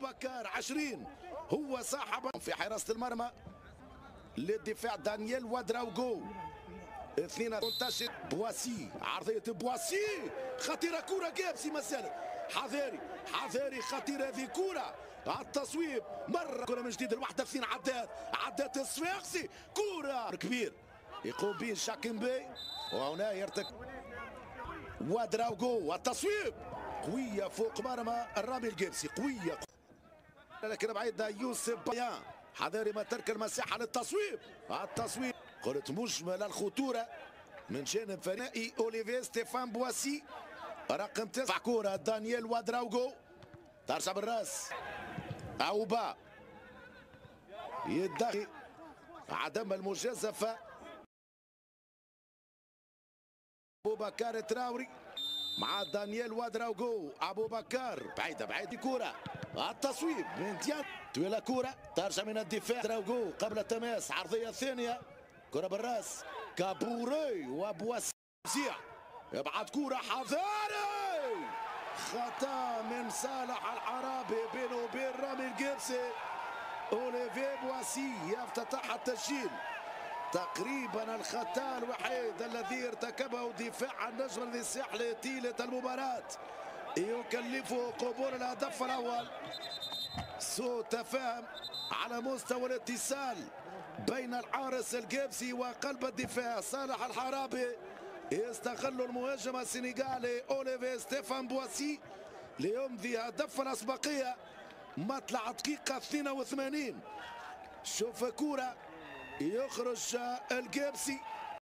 بكار 20 هو صاحب في حراسة المرمى للدفاع دانييل ودراوغو اثنين منتشر. بواسي عرضية بواسي. خطيرة كرة جابسي مسالك حذاري حذاري خطيرة هذه كرة على التصويب مرة كرة من جديد الواحدة اثنين عدات عدات الصفاقسي. كرة كبير. يقوم به شاكنبي وهنا يرتك ودراوغو التصويب قوية فوق مرمى. الرامي الجابسي قوية. لكن بعيدة يوسف بيان حذاري ما ترك المساحة للتصويب. التصويب. قلت مجمل الخطورة من جانب فريقي أوليفي ستيفان بواسي. رقم تسعة. كورة. دانييل وادراوغو. ترجع بالراس أوبا. يدخل. عدم المجازفة. أبو بكر تراوري. مع دانييل وادراوغو أبو بكر. بعيدة بعيده كورة. التصويب. من ديان طويلة كورة. ترجع من الدفاع. دراوغو قبل التماس. عرضية ثانية كرة بالرأس. كابوري وبواسي. يبعد كورة حذاري. خطأ من صالح الحرابي بينه وبين رامي القبسي أوليفي بواسي يفتتح التسجيل. تقريبا الخطا الوحيد الذي ارتكبه دفاع النجم الساحلي طيلة المباراة. يكلفه قبول الهدف الأول. سوء تفاهم على مستوى الاتصال بين الحارس الجابسي وقلب الدفاع. صالح الحرابي يستغل المهاجم السنغالي اوليفي ستيفان بواسي ليمضي هدف الأسبقية مطلع دقيقة 82 شوف كورة. يخرج الجابسي